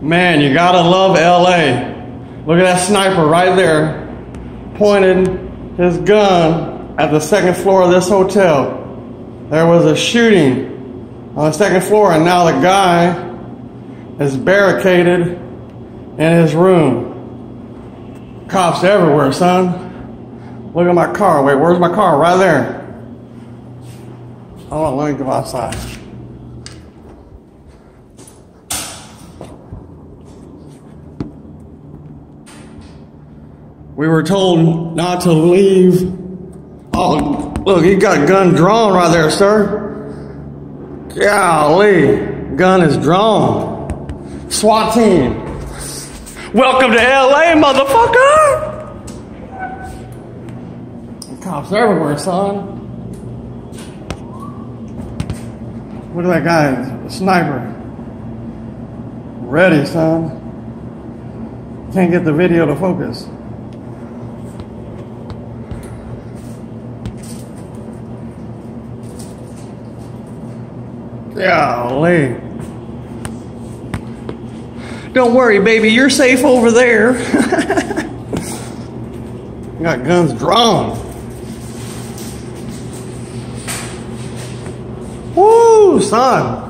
Man, you gotta love LA. Look at that sniper right there, pointed his gun at the second floor of this hotel. There was a shooting on the second floor, and now the guy is barricaded in his room. Cops everywhere, son. Look at my car. Wait, where's my car? Right there. Hold on, let me go outside. We were told not to leave. Oh, look, he got a gun drawn right there, sir. Golly, gun is drawn. SWAT team. Welcome to LA, motherfucker. Cops everywhere, son. Look at that guy, sniper. Ready, son. Can't get the video to focus. Golly. Don't worry, baby, you're safe over there. got guns drawn. Woo, son.